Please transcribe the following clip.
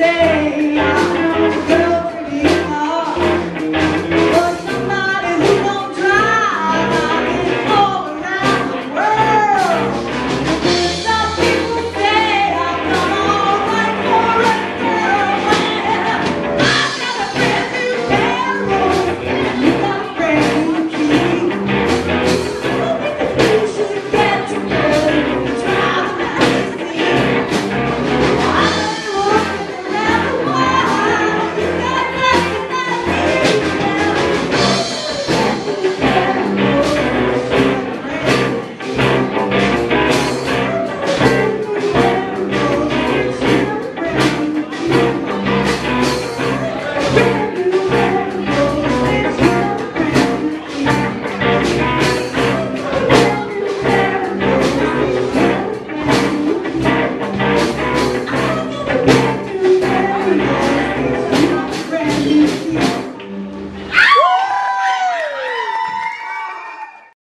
say